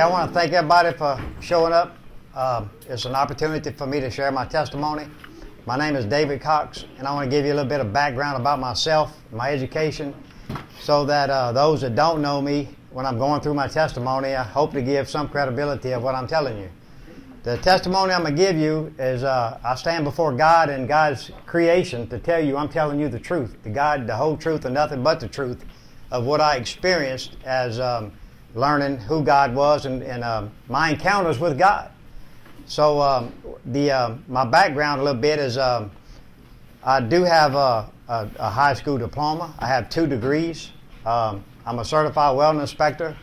Hey, I want to thank everybody for showing up. Uh, it's an opportunity for me to share my testimony. My name is David Cox, and I want to give you a little bit of background about myself, my education, so that uh, those that don't know me, when I'm going through my testimony, I hope to give some credibility of what I'm telling you. The testimony I'm going to give you is uh, I stand before God and God's creation to tell you I'm telling you the truth, the God, the whole truth, and nothing but the truth of what I experienced as um, learning who God was and, and um, my encounters with God. So um, the um, my background a little bit is um, I do have a, a, a, high school diploma. I have two degrees. Um, I'm a certified welding inspector.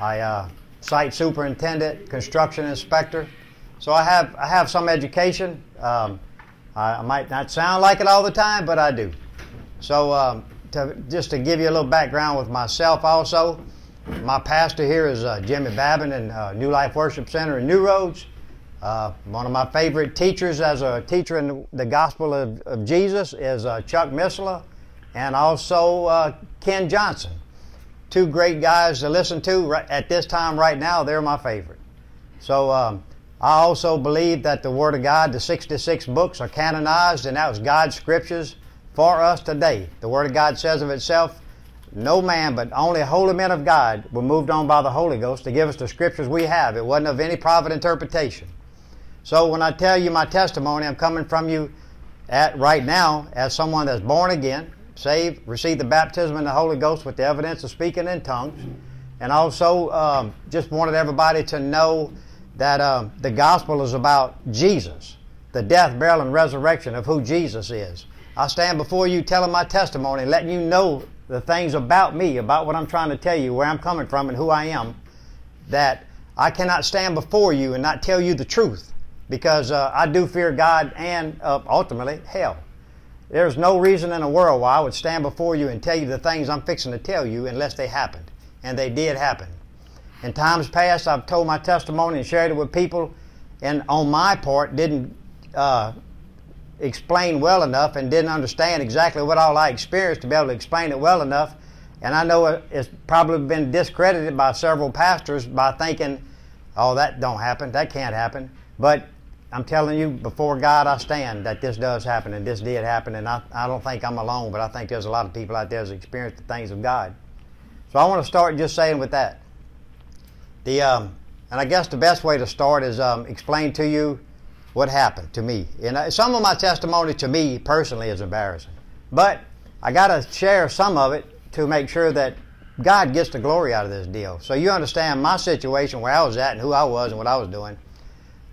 I uh, site superintendent, construction inspector. So I have I have some education. Um, I, I, might not sound like it all the time, but I do. So to, just to give you a little background with myself, also, my pastor here is uh, Jimmy Babin in uh, New Life Worship Center in New Roads. Uh, one of my favorite teachers as a teacher in the Gospel of, of Jesus is uh, Chuck Missler and also uh, Ken Johnson. Two great guys to listen to right, at this time right now. They're my favorite. So um, I also believe that the Word of God, the 66 books, are canonized, and that was God's scriptures for us today. The Word of God says of itself, no man, but only holy men of God were moved on by the Holy Ghost to give us the scriptures we have. It wasn't of any private interpretation. So when I tell you my testimony, I'm coming from you at right now as someone that's born again, saved, received the baptism in the Holy Ghost with the evidence of speaking in tongues, and also um, just wanted everybody to know that um, the gospel is about Jesus, the death, burial, and resurrection of who Jesus is. I stand before you telling my testimony, letting you know the things about me, about what I'm trying to tell you, where I'm coming from, and who I am, that I cannot stand before you and not tell you the truth because uh, I do fear God and uh, ultimately hell. There's no reason in the world why I would stand before you and tell you the things I'm fixing to tell you unless they happened. And they did happen. In times past, I've told my testimony and shared it with people, and on my part, didn't uh, explain well enough and didn't understand exactly what all I experienced to be able to explain it well enough. And I know it's probably been discredited by several pastors by thinking, oh, that don't happen, that can't happen. But I'm telling you, before God I stand, that this does happen and this did happen. And I, I don't think I'm alone, but I think there's a lot of people out there that experienced the things of God. So I want to start just saying with that. The, um, and I guess the best way to start is um, explain to you what happened to me. And uh, some of my testimony to me personally is embarrassing. But I got to share some of it to make sure that God gets the glory out of this deal. So you understand my situation, where I was at, and who I was, and what I was doing.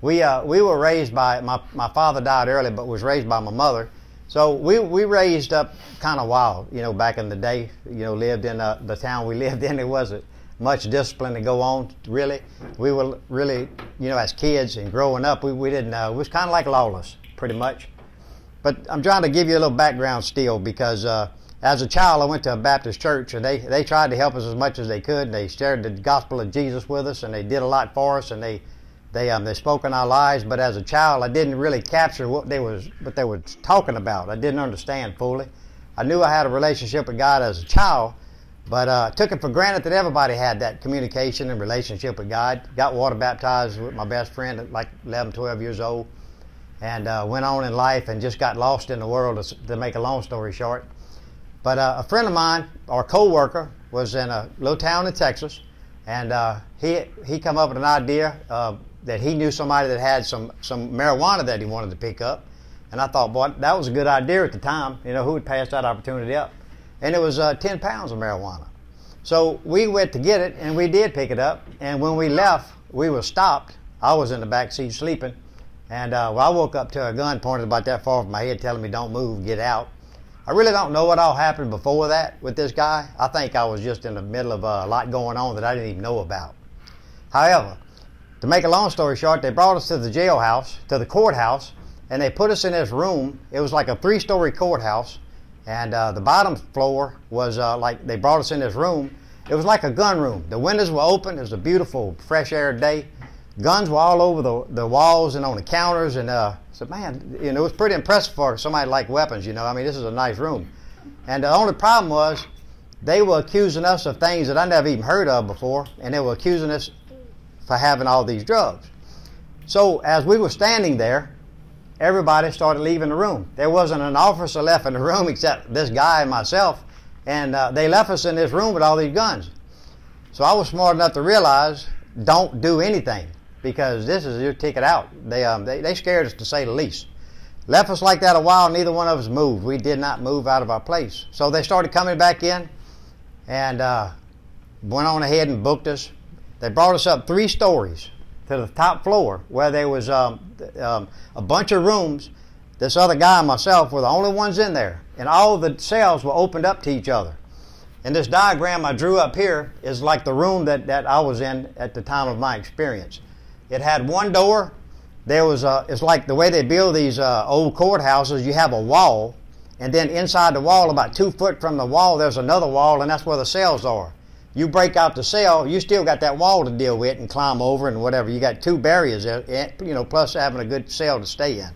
We, uh, we were raised by, my, my father died early, but was raised by my mother. So we, we raised up kind of wild, you know, back in the day, you know, lived in uh, the town we lived in. It wasn't much discipline to go on, really. We were really, you know, as kids and growing up, we, we didn't, uh, it was kind of like lawless, pretty much. But I'm trying to give you a little background still because uh, as a child, I went to a Baptist church and they, they tried to help us as much as they could. And They shared the gospel of Jesus with us and they did a lot for us and they, they, um, they spoke in our lives. But as a child, I didn't really capture what they, was, what they were talking about. I didn't understand fully. I knew I had a relationship with God as a child, but uh, took it for granted that everybody had that communication and relationship with God. Got water baptized with my best friend at like 11, 12 years old, and uh, went on in life and just got lost in the world. To, to make a long story short, but uh, a friend of mine, our co-worker, was in a little town in Texas, and uh, he he come up with an idea uh, that he knew somebody that had some some marijuana that he wanted to pick up, and I thought, boy, that was a good idea at the time. You know, who would pass that opportunity up? And it was uh, 10 pounds of marijuana. So we went to get it, and we did pick it up. And when we left, we were stopped. I was in the back seat sleeping, and uh, well, I woke up to a gun pointed about that far from my head, telling me, "Don't move, get out." I really don't know what all happened before that with this guy. I think I was just in the middle of a lot going on that I didn't even know about. However, to make a long story short, they brought us to the jailhouse, to the courthouse, and they put us in this room. It was like a three-story courthouse and uh, the bottom floor was uh, like they brought us in this room. It was like a gun room. The windows were open. It was a beautiful, fresh air day. Guns were all over the, the walls and on the counters. And uh, so, man, you know, it was pretty impressive for somebody like weapons. You know, I mean, this is a nice room. And the only problem was they were accusing us of things that I never even heard of before, and they were accusing us for having all these drugs. So as we were standing there, everybody started leaving the room. There wasn't an officer left in the room except this guy and myself, and uh, they left us in this room with all these guns. So I was smart enough to realize, don't do anything because this is your ticket out. They, um, they, they scared us to say the least. Left us like that a while, neither one of us moved. We did not move out of our place. So they started coming back in and uh, went on ahead and booked us. They brought us up three stories to the top floor where there was um, um, a bunch of rooms. This other guy and myself were the only ones in there, and all the cells were opened up to each other. And this diagram I drew up here is like the room that, that I was in at the time of my experience. It had one door there was a, it's like the way they build these uh, old courthouses, you have a wall, and then inside the wall, about two foot from the wall, there's another wall, and that's where the cells are. You break out the cell, you still got that wall to deal with and climb over and whatever. You got two barriers, there, eh, you know, plus having a good cell to stay in.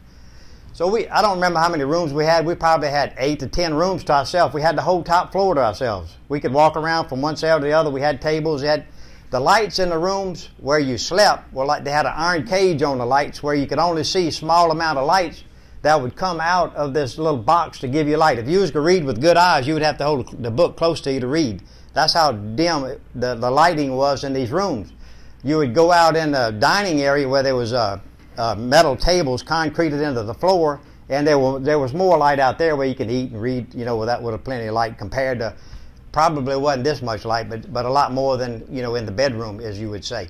So we, I don't remember how many rooms we had. We probably had eight to ten rooms to ourselves. We had the whole top floor to ourselves. We could walk around from one cell to the other. We had tables. We had the lights in the rooms where you slept were like they had an iron cage on the lights where you could only see a small amount of lights that would come out of this little box to give you light. If you was to read with good eyes, you would have to hold the book close to you to read. That's how dim the, the lighting was in these rooms. You would go out in the dining area where there was uh, uh, metal tables concreted into the floor, and there, were, there was more light out there where you could eat and read, you know, with, that, with plenty of light compared to probably wasn't this much light, but, but a lot more than, you know, in the bedroom, as you would say.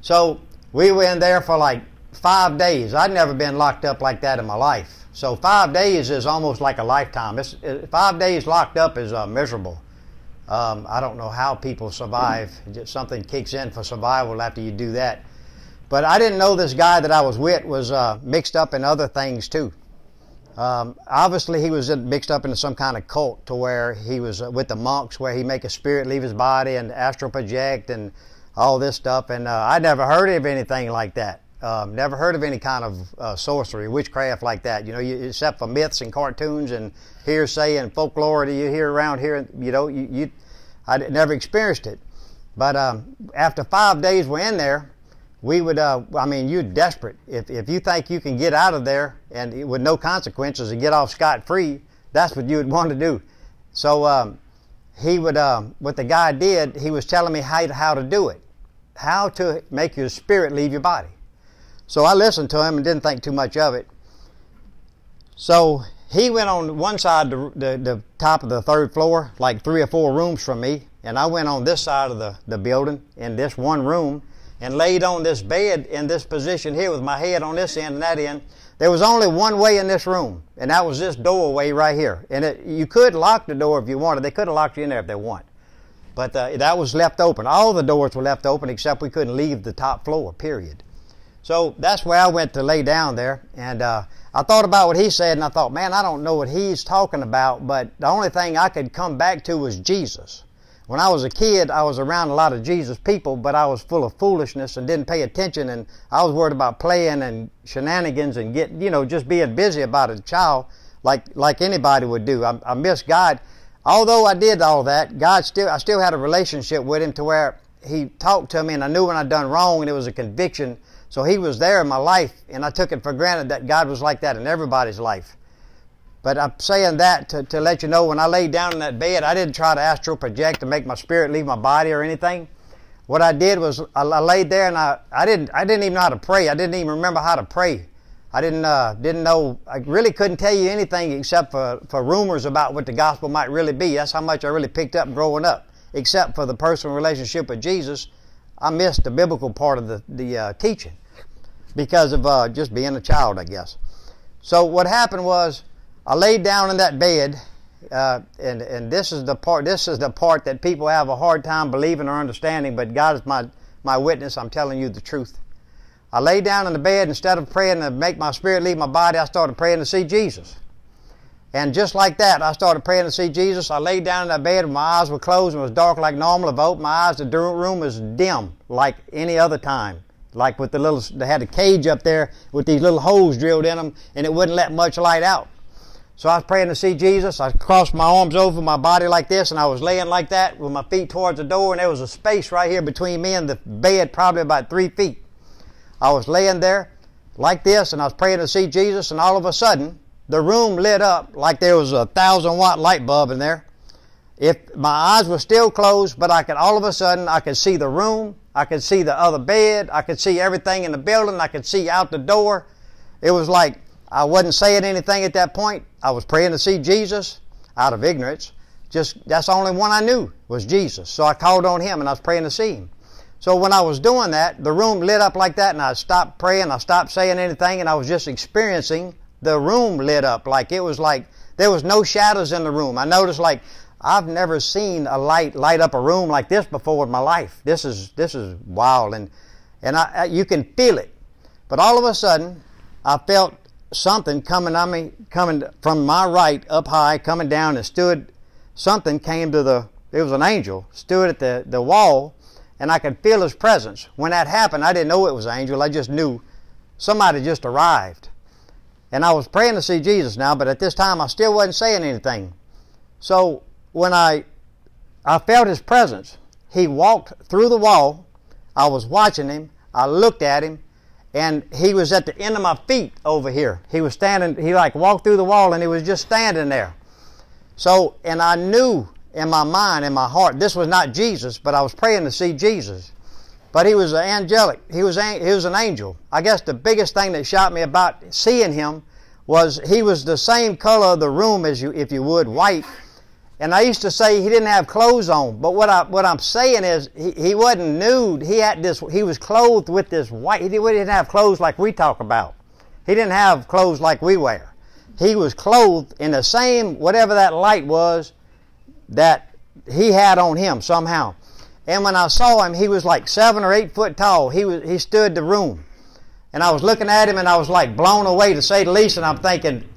So we were in there for like five days. I'd never been locked up like that in my life. So five days is almost like a lifetime. It's, it, five days locked up is uh, miserable. Um, I don't know how people survive. Something kicks in for survival after you do that. But I didn't know this guy that I was with was uh, mixed up in other things too. Um, obviously, he was mixed up into some kind of cult to where he was uh, with the monks, where he make a spirit leave his body and astral project and all this stuff. And uh, I never heard of anything like that. Um, never heard of any kind of uh, sorcery, witchcraft like that. You know, you, except for myths and cartoons and hearsay and folklore that you hear around here. You know, you, you I never experienced it. But um, after five days we're in there, we would, uh, I mean, you're desperate. If, if you think you can get out of there and with no consequences and get off scot free, that's what you would want to do. So um, he would, uh, what the guy did, he was telling me how, how to do it, how to make your spirit leave your body. So I listened to him and didn't think too much of it. So he went on one side, the, the, the top of the third floor, like three or four rooms from me, and I went on this side of the, the building in this one room and laid on this bed in this position here with my head on this end and that end. There was only one way in this room, and that was this doorway right here. And it, you could lock the door if you wanted. They could have locked you in there if they want. But uh, that was left open. All the doors were left open except we couldn't leave the top floor, period. So that's where I went to lay down there. And uh, I thought about what he said, and I thought, man, I don't know what he's talking about, but the only thing I could come back to was Jesus. When I was a kid, I was around a lot of Jesus people, but I was full of foolishness and didn't pay attention, and I was worried about playing and shenanigans and get, you know, just being busy about a child like like anybody would do. I, I miss God. Although I did all that, God still I still had a relationship with Him to where He talked to me, and I knew when I'd done wrong, and it was a conviction. So He was there in my life, and I took it for granted that God was like that in everybody's life. But I'm saying that to, to let you know when I laid down in that bed, I didn't try to astral project to make my spirit leave my body or anything. What I did was I, I laid there and I, I didn't I didn't even know how to pray. I didn't even remember how to pray. I didn't uh, didn't know. I really couldn't tell you anything except for, for rumors about what the gospel might really be. That's how much I really picked up growing up. Except for the personal relationship with Jesus, I missed the biblical part of the the uh, teaching because of uh, just being a child, I guess. So what happened was I laid down in that bed, uh, and and this is the part. This is the part that people have a hard time believing or understanding. But God is my my witness. I'm telling you the truth. I lay down in the bed instead of praying to make my spirit leave my body. I started praying to see Jesus. And just like that, I started praying to see Jesus. I laid down in that bed, and my eyes were closed and it was dark like normal. If I opened my eyes, the room was dim like any other time. Like with the little, they had a cage up there with these little holes drilled in them, and it wouldn't let much light out. So I was praying to see Jesus. I crossed my arms over my body like this, and I was laying like that with my feet towards the door, and there was a space right here between me and the bed, probably about three feet. I was laying there like this, and I was praying to see Jesus, and all of a sudden, the room lit up like there was a thousand watt light bulb in there. If my eyes were still closed, but I could all of a sudden I could see the room, I could see the other bed, I could see everything in the building, I could see out the door. It was like I wasn't saying anything at that point. I was praying to see Jesus out of ignorance. Just that's the only one I knew was Jesus. So I called on him and I was praying to see him. So when I was doing that, the room lit up like that and I stopped praying, I stopped saying anything and I was just experiencing the room lit up like it was like there was no shadows in the room. I noticed like I've never seen a light light up a room like this before in my life. This is this is wild and and I, you can feel it. But all of a sudden, I felt something coming on me, coming from my right up high, coming down and stood. Something came to the, it was an angel, stood at the, the wall, and I could feel his presence. When that happened, I didn't know it was an angel. I just knew somebody just arrived. And I was praying to see Jesus now, but at this time I still wasn't saying anything. So when I, I felt his presence, he walked through the wall. I was watching him. I looked at him and he was at the end of my feet over here. He was standing, he like walked through the wall and he was just standing there. So, and I knew in my mind, in my heart, this was not Jesus, but I was praying to see Jesus. But he was angelic. He was, he was an angel. I guess the biggest thing that shocked me about seeing him was he was the same color of the room as you, if you would, white and I used to say he didn't have clothes on, but what I what I'm saying is he, he wasn't nude. He had this. He was clothed with this white. He didn't have clothes like we talk about. He didn't have clothes like we wear. He was clothed in the same whatever that light was that he had on him somehow. And when I saw him, he was like seven or eight foot tall. He was he stood the room, and I was looking at him, and I was like blown away to say the least. And I'm thinking,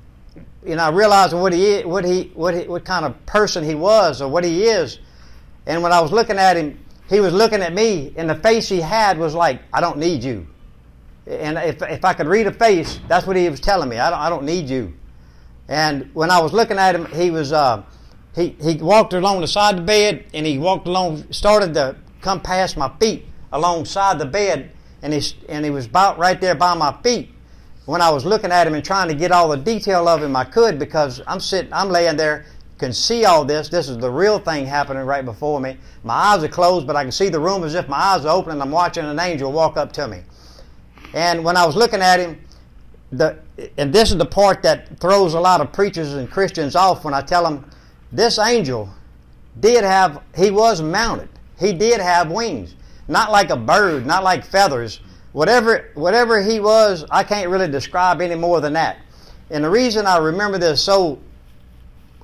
you know, I realizing what he what he, what he, what kind of person he was or what he is. And when I was looking at him, he was looking at me, and the face he had was like, "I don't need you." And if if I could read a face, that's what he was telling me. I don't I don't need you. And when I was looking at him, he was uh, he he walked along the side of the bed, and he walked along, started to come past my feet alongside the bed, and he and he was about right there by my feet when I was looking at him and trying to get all the detail of him I could because I'm sitting, I'm laying there, can see all this. This is the real thing happening right before me. My eyes are closed, but I can see the room as if my eyes are open and I'm watching an angel walk up to me. And when I was looking at him, the, and this is the part that throws a lot of preachers and Christians off when I tell them this angel did have, he was mounted. He did have wings. Not like a bird, not like feathers, Whatever, whatever he was, I can't really describe any more than that. And the reason I remember this so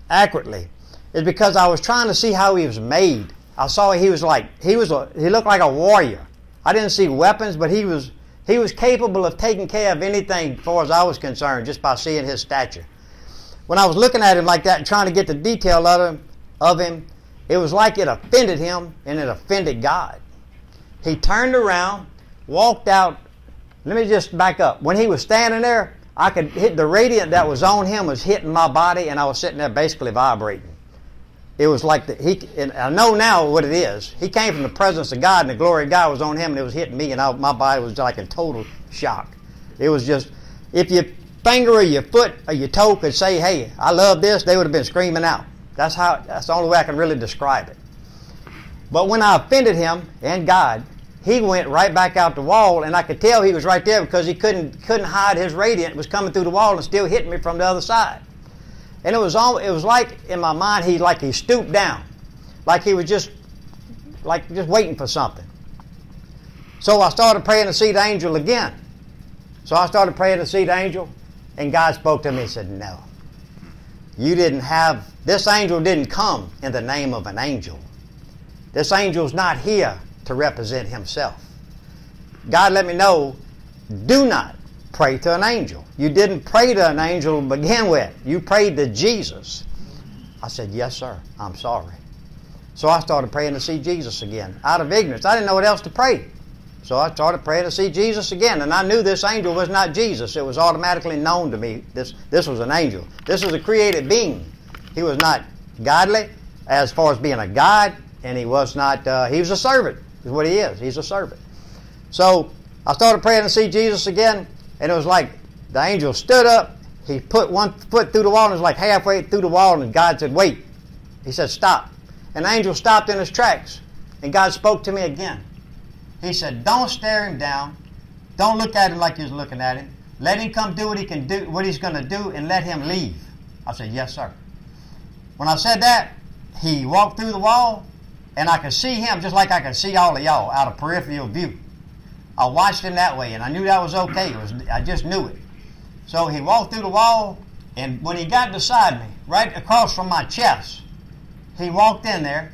accurately is because I was trying to see how he was made. I saw he was like he was a, he looked like a warrior. I didn't see weapons, but he was he was capable of taking care of anything as far as I was concerned just by seeing his stature. When I was looking at him like that and trying to get the detail of him, of him, it was like it offended him and it offended God. He turned around walked out. Let me just back up. When he was standing there, I could hit the radiant that was on him was hitting my body, and I was sitting there basically vibrating. It was like the, he. And I know now what it is. He came from the presence of God, and the glory of God was on him, and it was hitting me, and I, my body was like in total shock. It was just if your finger or your foot or your toe could say, "Hey, I love this," they would have been screaming out. That's how. That's the only way I can really describe it. But when I offended him and God, he went right back out the wall, and I could tell he was right there because he couldn't couldn't hide his radiant. Was coming through the wall and still hitting me from the other side. And it was all it was like in my mind he like he stooped down, like he was just like just waiting for something. So I started praying to see the angel again. So I started praying to see the angel, and God spoke to me and said, "No, you didn't have this angel didn't come in the name of an angel. This angel's not here to represent himself. God let me know do not pray to an angel. You didn't pray to an angel to begin with, you prayed to Jesus. I said, Yes, sir, I'm sorry. So I started praying to see Jesus again out of ignorance. I didn't know what else to pray. So I started praying to see Jesus again, and I knew this angel was not Jesus. It was automatically known to me. This this was an angel. This was a created being. He was not godly as far as being a god, and he was not. Uh, he was a servant. Is what he is. He's a servant. So I started praying to see Jesus again, and it was like the angel stood up. He put one foot through the wall, and it was like halfway through the wall, and God said, "Wait." He said, "Stop." And the angel stopped in his tracks, and God spoke to me again. He said, Don't stare him down. Don't look at him like you're looking at him. Let him come do what he can do, what he's going to do, and let him leave. I said, Yes, sir. When I said that, he walked through the wall, and I could see him just like I could see all of y'all out of peripheral view. I watched him that way, and I knew that was okay. Was, I just knew it. So he walked through the wall, and when he got beside me, right across from my chest, he walked in there,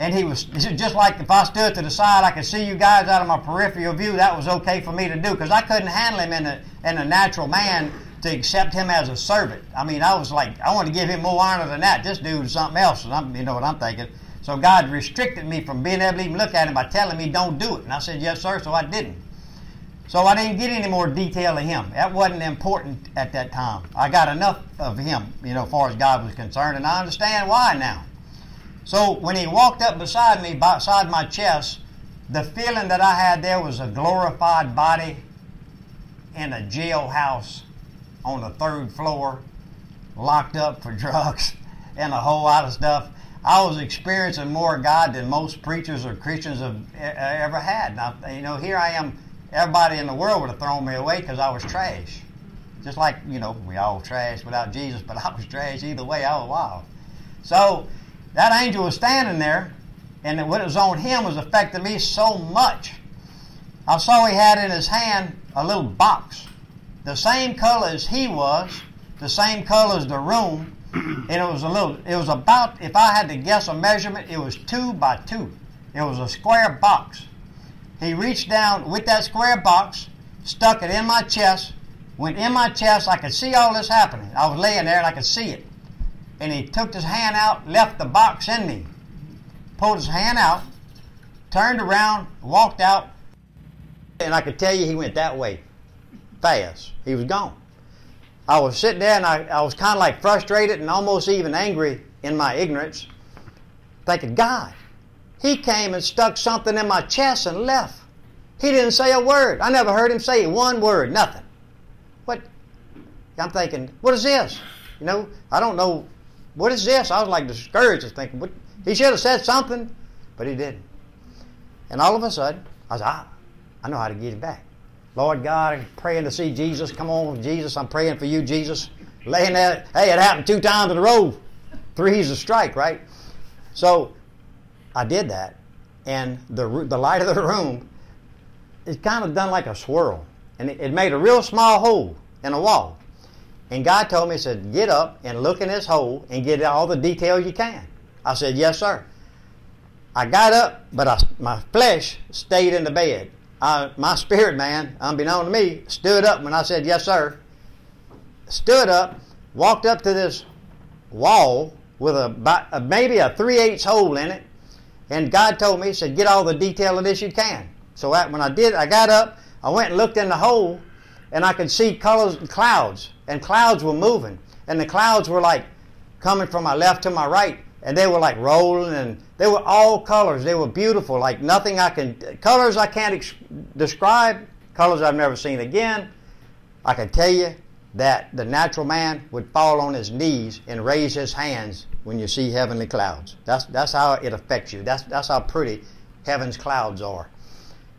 and he was just like if I stood to the side, I could see you guys out of my peripheral view. That was okay for me to do because I couldn't handle him in a in a natural man to accept him as a servant. I mean, I was like, I want to give him more honor than that. This dude is something else. I'm, you know what I'm thinking. So God restricted me from being able to even look at him by telling me don't do it. And I said yes, sir. So I didn't. So I didn't get any more detail of him. That wasn't important at that time. I got enough of him, you know, as far as God was concerned, and I understand why now. So when he walked up beside me, beside my chest, the feeling that I had there was a glorified body in a jailhouse on the third floor, locked up for drugs and a whole lot of stuff. I was experiencing more God than most preachers or Christians have ever had. Now, you know, here I am. Everybody in the world would have thrown me away because I was trash. Just like, you know, we all trash without Jesus, but I was trash either way. I was wild. So that angel was standing there, and what was on him was affecting me so much. I saw he had in his hand a little box, the same color as he was, the same color as the room, and it was a little. It was about, if I had to guess a measurement, it was two by two. It was a square box. He reached down with that square box, stuck it in my chest, went in my chest. I could see all this happening. I was laying there and I could see it and he took his hand out, left the box in me, pulled his hand out, turned around, walked out, and I could tell you he went that way fast. He was gone. I was sitting there and I, I was kind of like frustrated and almost even angry in my ignorance, thinking, God, he came and stuck something in my chest and left. He didn't say a word. I never heard him say one word, nothing. What? I'm thinking, what is this? You know, I don't know what is this? I was like discouraged, thinking, what? he should have said something, but he didn't. And all of a sudden, I said, ah, I know how to get it back. Lord God, I'm praying to see Jesus. Come on, Jesus. I'm praying for you, Jesus. Laying there, hey, it happened two times in a row. Three's a strike, right? So I did that, and the the light of the room is kind of done like a swirl, and it, it made a real small hole in a wall. And God told me, He said, get up and look in this hole and get all the details you can. I said, yes, sir. I got up, but I, my flesh stayed in the bed. I, my spirit man, unbeknown to me, stood up when I said, yes, sir. Stood up, walked up to this wall with a, maybe a 3 8 hole in it. And God told me, He said, get all the detail of this you can. So when I did, I got up, I went and looked in the hole, and I could see colors, clouds and clouds were moving. And the clouds were like coming from my left to my right, and they were like rolling, and they were all colors. They were beautiful, like nothing I can, colors I can't ex- describe, colors I've never seen again. I can tell you that the natural man would fall on his knees and raise his hands when you see heavenly clouds. That's, that's how it affects you. That's, that's how pretty heaven's clouds are.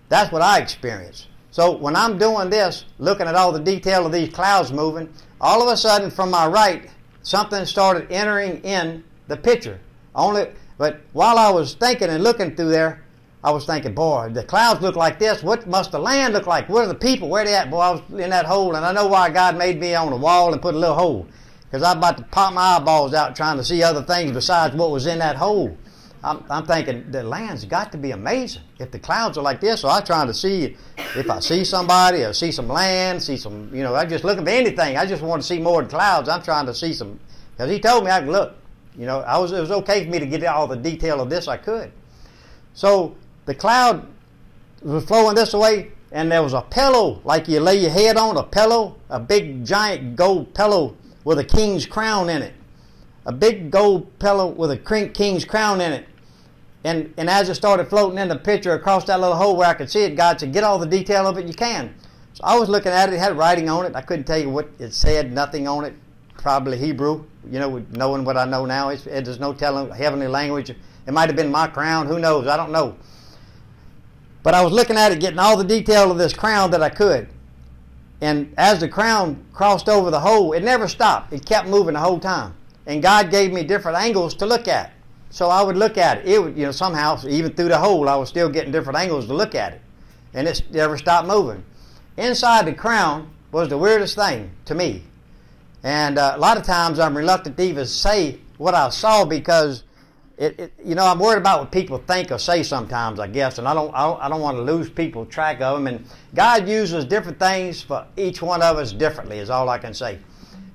That's what I experienced. So when I'm doing this, looking at all the detail of these clouds moving, all of a sudden from my right, something started entering in the picture. Only, but while I was thinking and looking through there, I was thinking, boy, the clouds look like this. What must the land look like? Where are the people? Where they at? Boy, I was in that hole, and I know why God made me on the wall and put a little hole. Because I'm about to pop my eyeballs out trying to see other things besides what was in that hole. I'm, I'm, thinking the land's got to be amazing if the clouds are like this. So I'm trying to see if I see somebody or see some land, see some, you know, I'm just looking for anything. I just want to see more than clouds. I'm trying to see some, because he told me I could look. You know, I was, it was okay for me to get all the detail of this I could. So the cloud was flowing this way, and there was a pillow, like you lay your head on, a pillow, a big giant gold pillow with a king's crown in it. A big gold pillow with a king's crown in it. And, and as it started floating in the picture across that little hole where I could see it, God said, get all the detail of it you can. So I was looking at it, it had writing on it. I couldn't tell you what it said, nothing on it. Probably Hebrew, you know, knowing what I know now. It's, it, there's no telling heavenly language. It might have been my crown, who knows? I don't know. But I was looking at it, getting all the detail of this crown that I could. And as the crown crossed over the hole, it never stopped. It kept moving the whole time. And God gave me different angles to look at. So I would look at it. It would, you know, somehow, even through the hole, I was still getting different angles to look at it. And it never stopped moving. Inside the crown was the weirdest thing to me. And uh, a lot of times I'm reluctant to even say what I saw because it, it, you know, I'm worried about what people think or say sometimes, I guess, and I don't, I don't, I don't want to lose people track of them. And God uses different things for each one of us differently, is all I can say.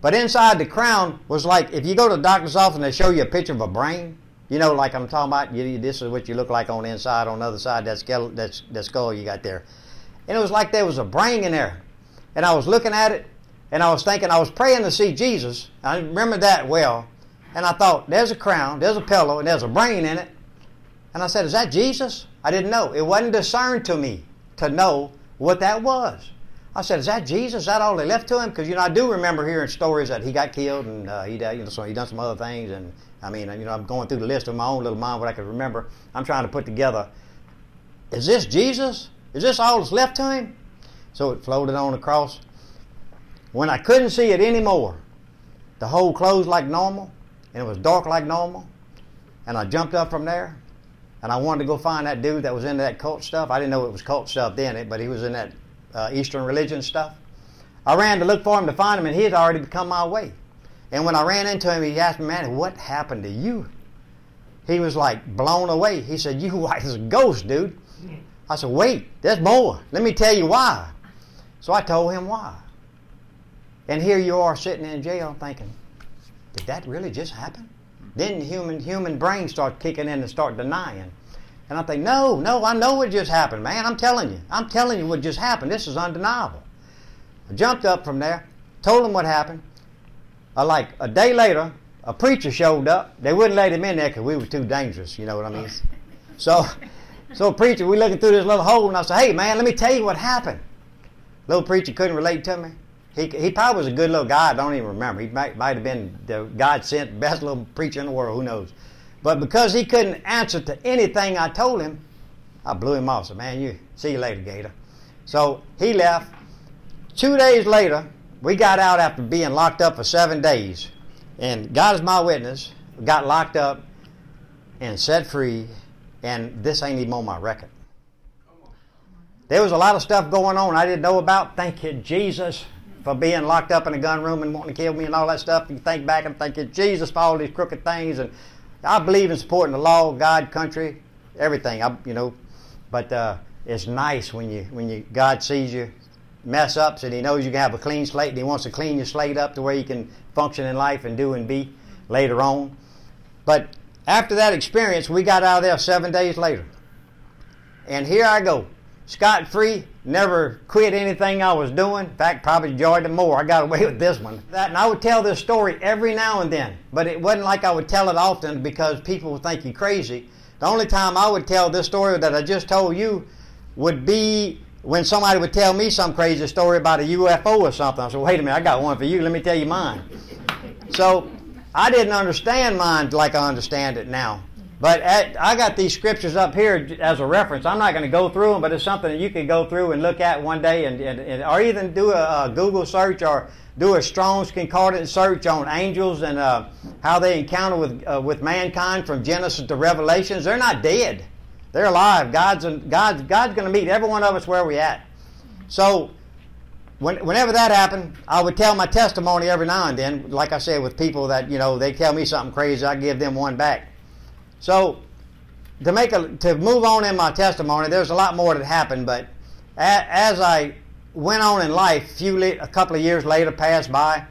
But inside the crown was like if you go to the doctor's office and they show you a picture of a brain, you know, like I'm talking about, you, this is what you look like on the inside, on the other side, that skull, that, that skull you got there. And it was like there was a brain in there. And I was looking at it, and I was thinking, I was praying to see Jesus. I remember that well. And I thought, there's a crown, there's a pillow, and there's a brain in it. And I said, Is that Jesus? I didn't know. It wasn't discerned to me to know what that was. I said, Is that Jesus? Is that all they left to him? Because, you know, I do remember hearing stories that he got killed and uh, he, you know, so he done some other things. And, I mean, you know, I'm going through the list of my own little mind, what I could remember. I'm trying to put together, Is this Jesus? Is this all that's left to him? So it floated on across. When I couldn't see it anymore, the hole closed like normal and it was dark like normal. And I jumped up from there, and I wanted to go find that dude that was into that cult stuff. I didn't know it was cult stuff then, but he was in that uh, Eastern religion stuff. I ran to look for him to find him, and he had already come my way. And when I ran into him, he asked me, "Man, what happened to you?" He was like blown away. He said, "You white as a ghost, dude." I said, "Wait, there's more. Let me tell you why." So I told him why. And here you are sitting in jail thinking, did that really just happen? Then the human human brain starts kicking in and start denying. And I think, no, no, I know what just happened, man. I'm telling you. I'm telling you what just happened. This is undeniable. I jumped up from there, told him what happened. Uh, like a day later, a preacher showed up. They wouldn't let him in there because we were too dangerous, you know what I mean? So, so a preacher, we looking through this little hole, and I said, hey, man, let me tell you what happened. Little preacher couldn't relate to me. He, he probably was a good little guy. I don't even remember. He might, might have been the God sent best little preacher in the world. Who knows? But because he couldn't answer to anything I told him, I blew him off. So man, you see you later, Gator. So he left. Two days later, we got out after being locked up for seven days, and God is my witness. Got locked up and set free, and this ain't even on my record. There was a lot of stuff going on I didn't know about. Thank you, Jesus for being locked up in a gun room and wanting to kill me and all that stuff. You think back and think, Jesus, for all these crooked things. And I believe in supporting the law, God, country, everything. I, you know, but uh, it's nice when you when you God sees you mess ups and He knows you can have a clean slate and He wants to clean your slate up to where you can function in life and do and be later on. But after that experience, we got out of there seven days later, and here I go scot free, never quit anything I was doing. In fact, probably enjoyed it more. I got away with this one. That, and I would tell this story every now and then, but it wasn't like I would tell it often because people would think you crazy. The only time I would tell this story that I just told you would be when somebody would tell me some crazy story about a UFO or something. I said, wait a minute, I got one for you. Let me tell you mine. So I didn't understand mine like I understand it now. But at, I got these scriptures up here as a reference. I'm not going to go through them, but it's something that you can go through and look at one day, and, and, and or even do a, a, Google search or do a Strong's Concordance search on angels and uh, how they encounter with uh, with mankind from Genesis to Revelations. They're not dead; they're alive. God's God's God's going to meet every one of us where we at. So. When, whenever that happened, I would tell my testimony every now and then. Like I said, with people that you know they tell me something crazy, I give them one back. So to make a to move on in my testimony, there's a lot more that happened, but as I went on in life, few a couple of years later passed by,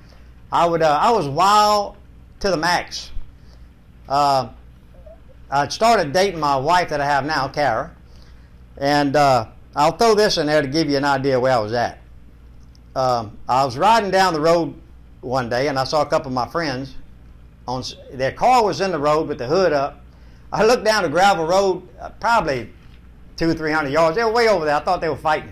I would uh, I was wild to the max. Uh, I started dating my wife that I have now, Kara, and uh, I'll throw this in there to give you an idea where I was at. Um, I was riding down the road one day and I saw a couple of my friends. On their car was in the road with the hood up. I looked down the gravel road, uh, probably two or three hundred yards. They were way over there. I thought they were fighting.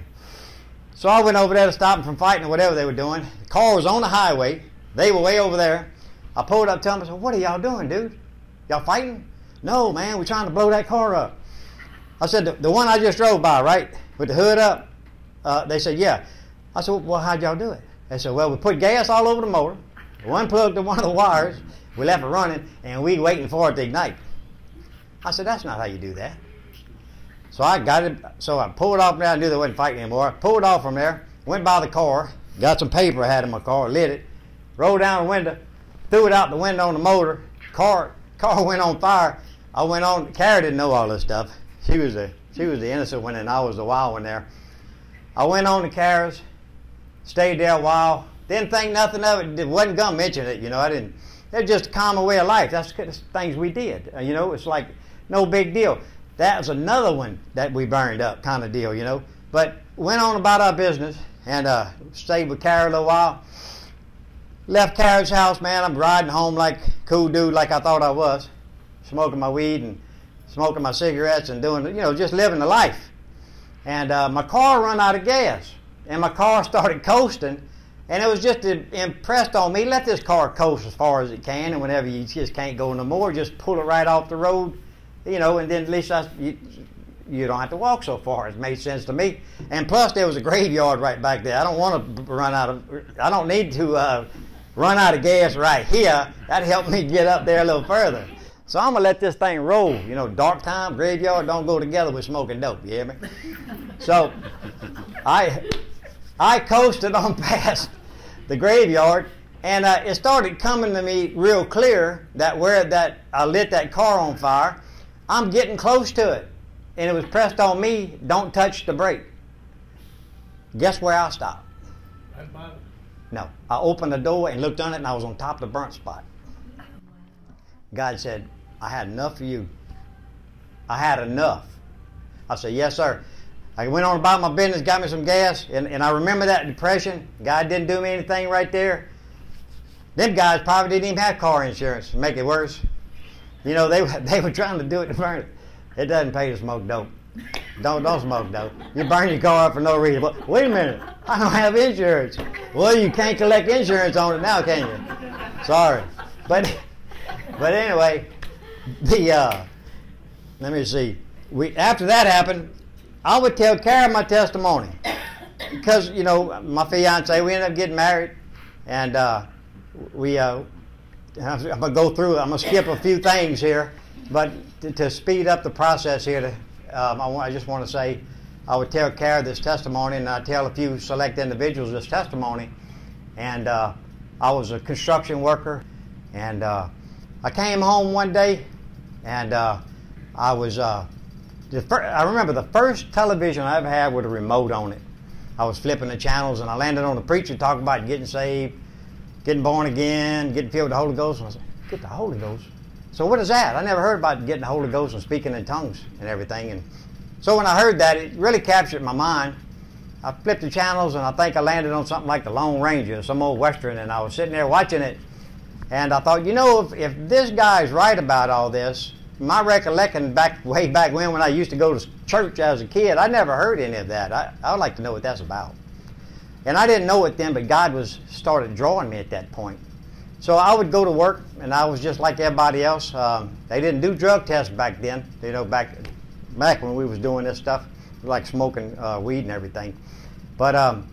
So I went over there to stop them from fighting or whatever they were doing. The car was on the highway. They were way over there. I pulled up to them and said, "What are y'all doing, dude? Y'all fighting?" No, man. We're trying to blow that car up. I said, "The, the one I just drove by, right, with the hood up." Uh, they said, "Yeah." I said, "Well, how'd y'all do it?" They said, "Well, we put gas all over the motor, one plugged to one of the wires, we left it running, and we waiting for it to ignite." I said, "That's not how you do that." So I got it. So I pulled off there. I knew they wasn't fighting anymore. I pulled off from there. Went by the car. Got some paper I had in my car. Lit it. Rolled down the window. Threw it out the window on the motor. Car car went on fire. I went on. Carrie didn't know all this stuff. She was the she was the innocent one, and I was the wild one there. I went on to Carrie's. Stayed there a while. Didn't think nothing of it. it wasn't gonna mention it. You know, I didn't. It's just a common way of life. That's the things we did. You know, it's like no big deal. That was another one that we burned up, kind of deal, you know. But went on about our business and uh, stayed with Carrie a little while. Left Carrie's house, man. I'm riding home like cool dude, like I thought I was, smoking my weed and smoking my cigarettes and doing, you know, just living the life. And uh, my car run out of gas, and my car started coasting. And it was just impressed on me. Let this car coast as far as it can, and whenever you just can't go no more, just pull it right off the road you know, and then at least I, you, you don't have to walk so far. It made sense to me. And plus, there was a graveyard right back there. I don't want to run out of, I don't need to uh, run out of gas right here. That helped me get up there a little further. So I'm gonna let this thing roll. You know, dark time, graveyard don't go together with smoking dope. You hear me? So I I coasted on past the graveyard, and uh, it started coming to me real clear that where that I lit that car on fire I'm getting close to it. And it was pressed on me, don't touch the brake. Guess where I stopped? No. I opened the door and looked on it and I was on top of the burnt spot. God said, I had enough of you. I had enough. I said, Yes, sir. I went on about my business, got me some gas, and, and I remember that depression. God didn't do me anything right there. Them guys probably didn't even have car insurance to make it worse. You know, they, they were trying to do it to burn it. It doesn't pay to smoke dope. Don't don't smoke dope. You burn your car up for no reason. But wait a minute, I don't have insurance. Well, you can't collect insurance on it now, can you? Sorry, but but anyway, the uh, let me see. We after that happened, I would tell Karen my testimony because you know my fiance. We ended up getting married, and uh, we uh, I'm to go through, I'm to skip a few things here, but to, to speed up the process here, to, um, I, just want to say I would tell Kara this testimony, and I tell a few select individuals this testimony. And uh, I was a construction worker, and uh, I came home one day, and uh, I was, uh, fir- I remember the first television I ever had with a remote on it. I was flipping the channels, and I landed on a preacher talking about getting saved getting born again, getting filled with the Holy Ghost. And I said, get the Holy Ghost. So what is that? I never heard about getting the Holy Ghost and speaking in tongues and everything. And so when I heard that, it really captured my mind. I flipped the channels and I think I landed on something like the Lone Ranger, some old western, and I was sitting there watching it. And I thought, you know, if, if this guy's right about all this, my recollection back way back when when I used to go to church as a kid, I never heard any of that. I, I would like to know what that's about. And I didn't know it then, but God was started drawing me at that point. So I would go to work, and I was just like everybody else. Um, they didn't do drug tests back then. You know, back back when we was doing this stuff, like smoking uh, weed and everything. But um,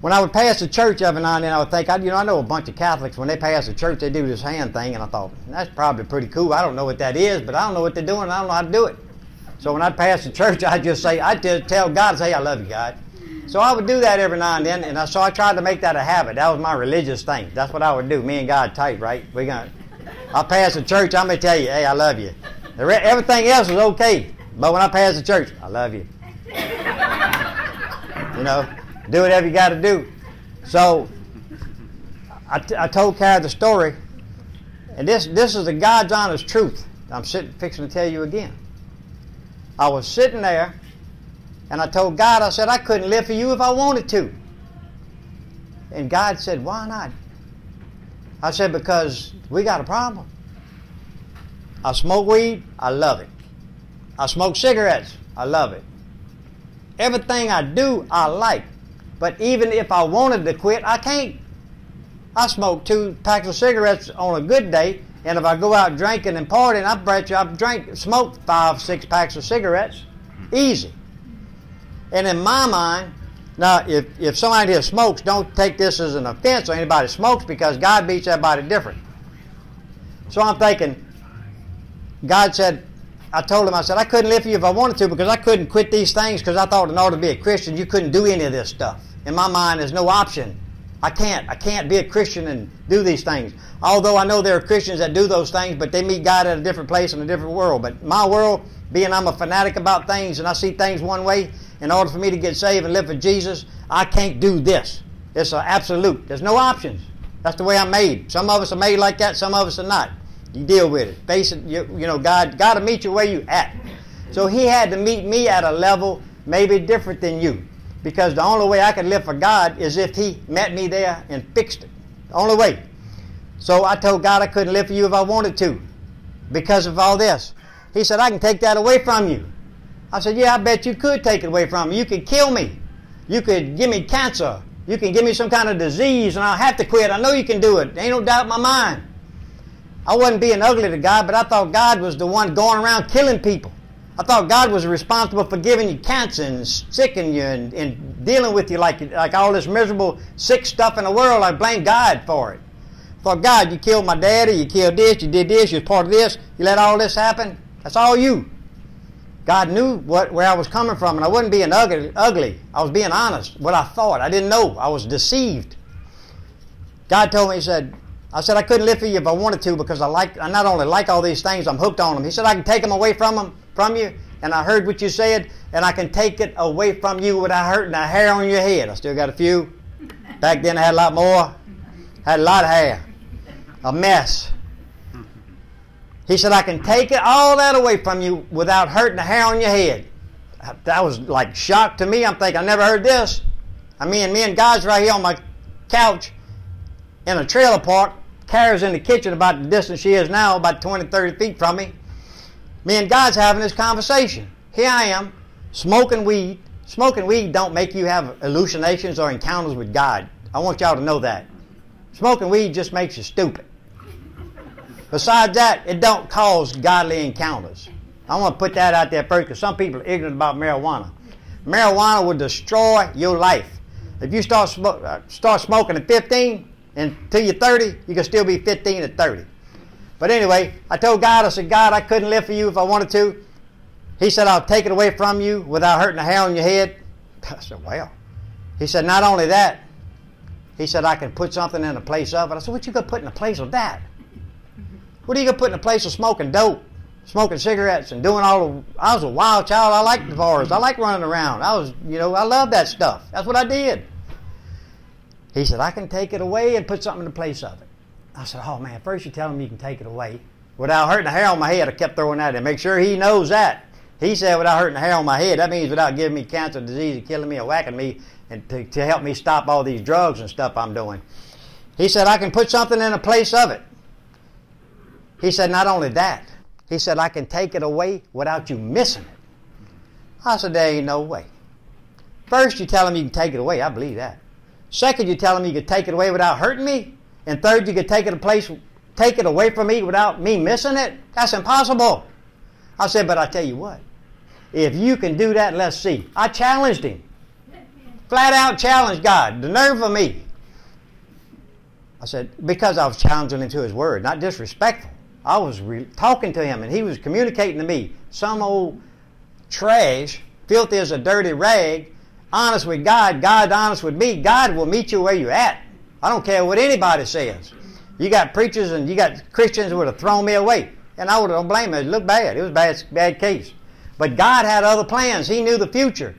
when I would pass the church every now and then, I would think, I, you know, I know a bunch of Catholics. When they pass the church, they do this hand thing, and I thought that's probably pretty cool. I don't know what that is, but I don't know what they're doing. I don't know how to do it. So when I'd pass the church, I'd just say, I'd just tell God, say, I love you, God. So I would do that every now and then, and I, so I tried to make that a habit. That was my religious thing. That's what I would do. Me and God tight, right? We gonna. I pass the church. I'm gonna tell you, hey, I love you. Everything else is okay, but when I pass the church, I love you. you know, do whatever you got to do. So I, t- I told Kara the story, and this this is the God's honest truth. I'm sitting, fixing to tell you again. I was sitting there And I told God, I said, I couldn't live for you if I wanted to. And God said, Why not? I said, Because we got a problem. I smoke weed, I love it. I smoke cigarettes, I love it. Everything I do, I like. But even if I wanted to quit, I can't. I smoke two packs of cigarettes on a good day, and if I go out drinking and partying, I bet you I drink, smoke five, six packs of cigarettes. Easy. And in my mind, now if, if somebody here smokes, don't take this as an offense or anybody smokes because God beats everybody different. So I'm thinking, God said, I told him, I said, I couldn't live for you if I wanted to because I couldn't quit these things because I thought in order to be a Christian, you couldn't do any of this stuff. In my mind, there's no option. I can't. I can't be a Christian and do these things. Although I know there are Christians that do those things, but they meet God at a different place in a different world. But my world, being I'm a fanatic about things and I see things one way, in order for me to get saved and live for Jesus, I can't do this. It's an absolute. There's no options. That's the way I'm made. Some of us are made like that, some of us are not. You deal with it. Face it, you, you know, God got to meet you where you at. So he had to meet me at a level maybe different than you. Because the only way I could live for God is if he met me there and fixed it. The only way. So I told God I couldn't live for you if I wanted to because of all this. He said, I can take that away from you. I said, Yeah, I bet you could take it away from me. You could kill me. You could give me cancer. You can give me some kind of disease and I'll have to quit. I know you can do it. Ain't no doubt in my mind. I wasn't being ugly to God, but I thought God was the one going around killing people. I thought God was responsible for giving you cancer and sicking you and, and dealing with you like, like all this miserable, sick stuff in the world. I blame God for it. I thought, God, you killed my daddy, you killed this, you did this, you was part of this, you let all this happen. That's all you. God knew what, where I was coming from, and I wasn't being ugly, ugly. I was being honest. What I thought, I didn't know. I was deceived. God told me, He said, I said I couldn't live for you if I wanted to because I like I not only like all these things, I'm hooked on them. He said I can take them away from them from you, and I heard what you said, and I can take it away from you without hurting a hair on your head. I still got a few. Back then I had a lot more. Had a lot of hair. A mess. He said, I can take it all that away from you without hurting a hair on your head. That was like shock to me. I'm thinking, I never heard this. I mean, me and guys right here on my couch in a trailer park. Kara's in the kitchen about the distance she is now, about 20, 30 feet from me. Me and God's having this conversation. Here I am, smoking weed. Smoking weed don't make you have hallucinations or encounters with God. I want y'all to know that. Smoking weed just makes you stupid. Besides that, it don't cause godly encounters. I want to put that out there first because some people are ignorant about marijuana. Marijuana will destroy your life. If you start sm- uh, start smoking at 15 until you're 30, you can still be 15 at 30. But anyway, I told God, I said, God, I couldn't live for you if I wanted to. He said, I'll take it away from you without hurting a hair on your head. I said, well. He said, not only that, he said, I can put something in the place of it. I said, what you to put in the place of that? What are you going to put in the place of smoking dope, smoking cigarettes, and doing all the... I was a wild child. I liked the bars. I liked running around. I was, you know, I loved that stuff. That's what I did. He said, I can take it away and put something in the place of it. I said, oh, man, first you tell him you can take it away. Without hurting the hair on my head, I kept throwing that in. Make sure he knows that. He said without hurting the hair on my head. That means without giving me cancer, disease, and killing me or whacking me, and to, to help me stop all these drugs and stuff I'm doing. He said, I can put something in the place of it. He said, not only that, he said, I can take it away without you missing it. I said, there ain't no way. First, you tell him you can take it away. I believe that. Second, you tell him you could take it away without hurting me. And third, you could take it a place, take it away from me without me missing it. That's impossible. I said, but I tell you what, if you can do that, let's see. I challenged him. Flat out challenged God. The nerve of me. I said, because I was challenging him to his word, not disrespectful. I was re- talking to him and he was communicating to me some old trash, filthy as a dirty rag, honest with God, God's honest with me. God will meet you where you're at. I don't care what anybody says. You got preachers and you got Christians who would have thrown me away. And I would don't blame them. It looked bad. It was a bad, bad case. But God had other plans. He knew the future.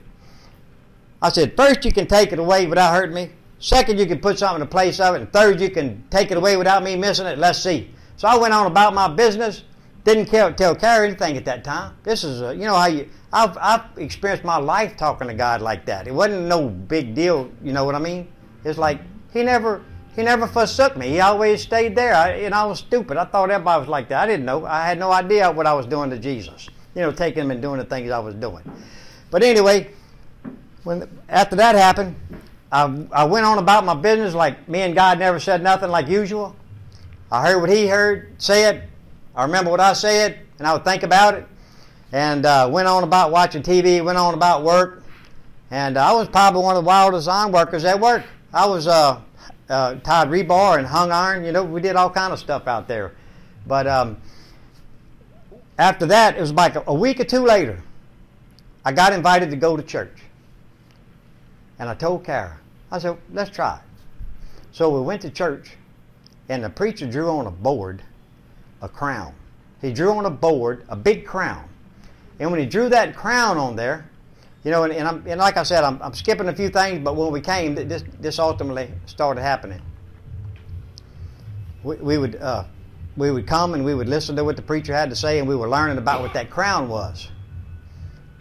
I said, first you can take it away without hurting me. Second, you can put something in place of it. And third, you can take it away without me missing it. Let's see. So I went on about my business. Didn't care, tell Kara anything at that time. This is, a, you know how you. I've I've experienced my life talking to God like that. It wasn't no big deal. You know what I mean? It's like he never he never forsook me. He always stayed there. I, and I was stupid. I thought everybody was like that. I didn't know. I had no idea what I was doing to Jesus. You know, taking him and doing the things I was doing. But anyway, when after that happened, I, I went on about my business like me and God never said nothing like usual. I heard what he heard, said. I remember what I said, and I would think about it. And uh, went on about watching TV, went on about work. And uh, I was probably one of the wildest iron workers at work. I was uh, uh, tied rebar and hung iron. You know, we did all kind of stuff out there. But um, after that, it was like a, week or two later, I got invited to go to church. And I told Kara, I said, let's try it. So we went to church, and the preacher drew on a board a crown. He drew on a board a big crown. And when he drew that crown on there, you know, and, and, I'm and like I said, I'm, I'm, skipping a few things, but when we came, this, this ultimately started happening. We, we would, uh, we would come and we would listen to what the preacher had to say, and we were learning about what that crown was.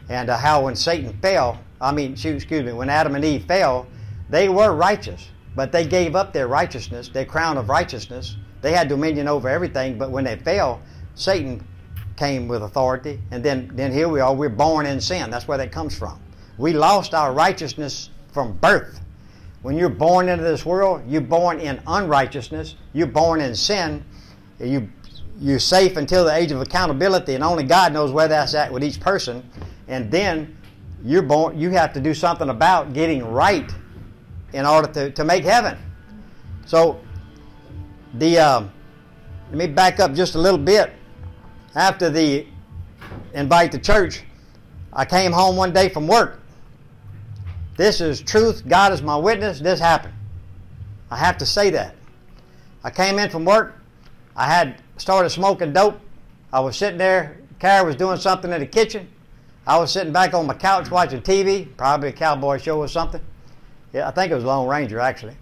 And uh, how when Satan fell, I mean, excuse me, when Adam and Eve fell, they were righteous, but they gave up their righteousness, their crown of righteousness. They had dominion over everything, but when they fell, Satan came with authority. And then, then here we are, we're born in sin. That's where that comes from. We lost our righteousness from birth. When you're born into this world, you're born in unrighteousness, you're born in sin, you, you're safe until the age of accountability, and only God knows where that's at with each person. And then you're born, you have to do something about getting right in order to, to make heaven. So, the um, let me back up just a little bit after the invite to church, I came home one day from work. This is truth. God is my witness. This happened. I have to say that. I came in from work. I had started smoking dope. I was sitting there. Kara was doing something in the kitchen. I was sitting back on my couch watching TV, probably a cowboy show or something. Yeah, I think it was Lone Ranger actually.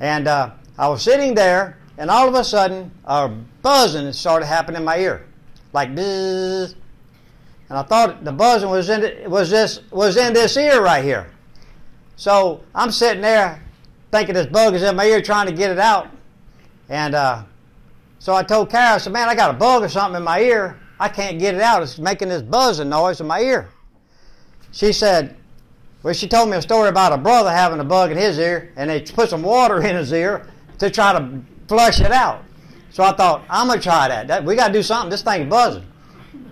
And uh, I was sitting there, and all of a sudden, a buzzing started happening in my ear like buzz. And I thought the buzzing was in it, was this was in this ear right here. So I'm sitting there thinking this bug is in my ear, trying to get it out. And uh, so I told Kara, I said, "Man, I got a bug or something in my ear. I can't get it out. It's making this buzzing noise in my ear." She said, "Well, she told me a story about a brother having a bug in his ear, and they put some water in his ear to try to flush it out." So I thought, I'm going to try that. that. We got to do something. This thing's buzzing.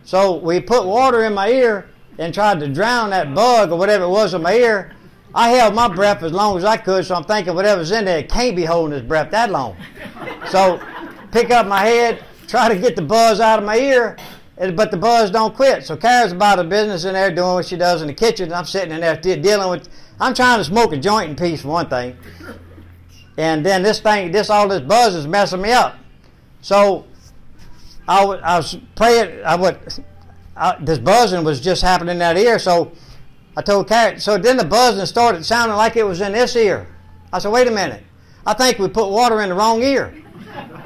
So we put water in my ear and tried to drown that bug or whatever it was in my ear. I held my breath as long as I could, so I'm thinking whatever's in there can't be holding his breath that long. So pick up my head, try to get the buzz out of my ear, but the buzz don't quit. So Kara's about her business in there doing what she does in the kitchen. and I'm sitting in there dealing with, I'm trying to smoke a joint in peace for one thing. And then this thing, this all this buzz is messing me up. So I, was praying. I would. I, this buzzing was just happening in that ear. So I told Kara. So then the buzzing started sounding like it was in this ear. I said, "Wait a minute. I think we put water in the wrong ear.